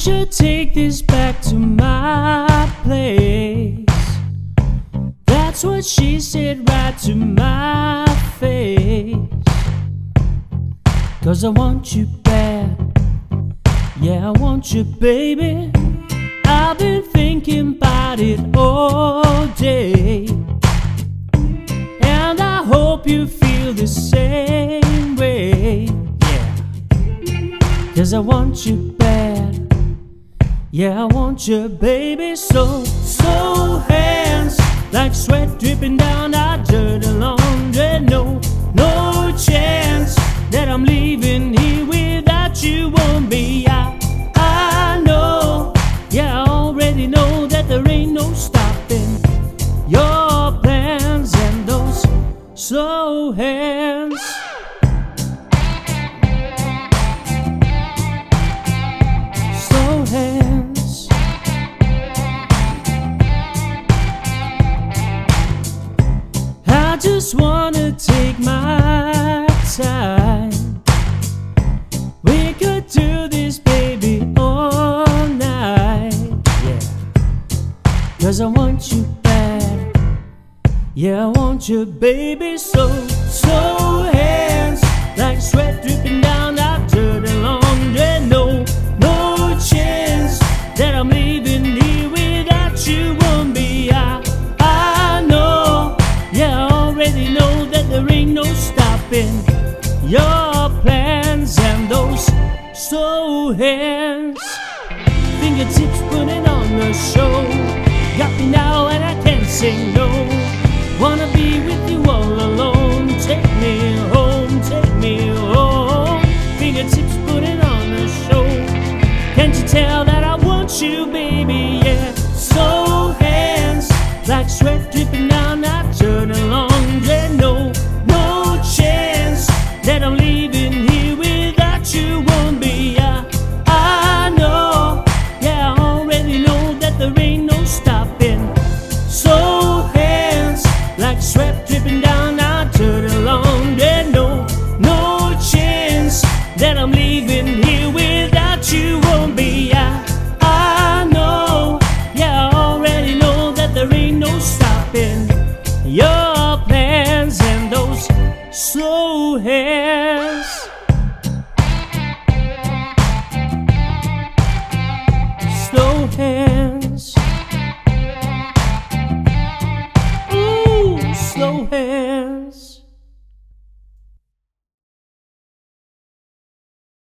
Should take this back to my place. That's what she said right to my face. Cause I want you bad. Yeah, I want you, baby. I've been thinking about it all day. And I hope you feel the same way. Yeah. Cause I want you bad. Yeah, I want you, baby. So, so hands like sweat dripping down our dirty laundry. No, no chance that I'm leaving here without you on me. I, I know, yeah, I already know that there ain't no stopping your plans and those slow hands. Just wanna take my time. We could do this, baby, all night. Yeah. Cause I want you bad. Yeah, I want you, baby, so, so hands like sweat dripping down stopping your plans and those slow hands. Fingertips putting on the show. Got me now and I can't say no. Wanna be with you all alone. Take me home, take me home. Fingertips putting on the show. Can't you tell that I want you, baby? Yeah. So hands like sweat that I'm leaving here without you won't be. I, I know, yeah, I already know that there ain't no stopping. So hands like sweat dripping down our dirty laundry. No, no chance that I'm leaving here without you won't be. I, I know, yeah, I already know that there ain't no stopping your plans and those slow hands. Slow hands.